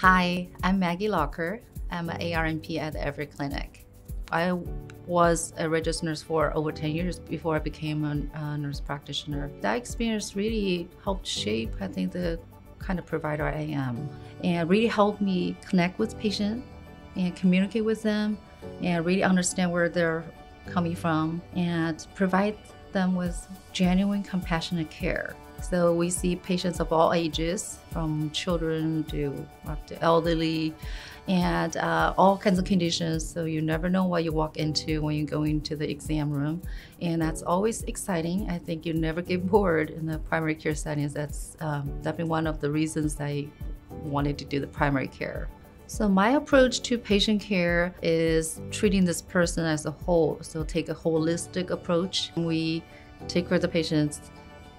Hi, I'm Maggie Locker. I'm an ARNP at Everett Clinic. I was a registered nurse for over 10 years before I became a, a nurse practitioner. That experience really helped shape, I think, the kind of provider I am, and really helped me connect with patients and communicate with them and really understand where they're coming from and provide them with genuine compassionate care. So we see patients of all ages, from children to up to elderly, and uh, all kinds of conditions. So you never know what you walk into when you go into the exam room, and that's always exciting. I think you never get bored in the primary care settings. That's um, definitely one of the reasons I wanted to do the primary care. So my approach to patient care is treating this person as a whole. So take a holistic approach. We take care of the patients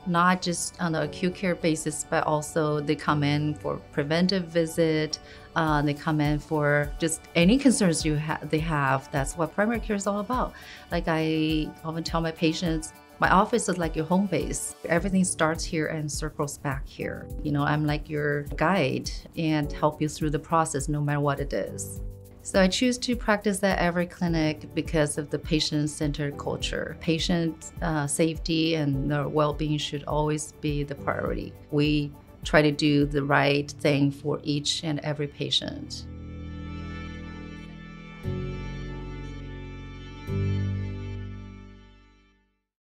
not just on the acute care basis, but also they come in for preventive visit. Uh, they come in for just any concerns you ha- they have. That's what primary care is all about. Like I often tell my patients, my office is like your home base. Everything starts here and circles back here. You know, I'm like your guide and help you through the process no matter what it is. So I choose to practice at Everett Clinic because of the patient-centered culture. Patient uh, safety and their well-being should always be the priority. We try to do the right thing for each and every patient.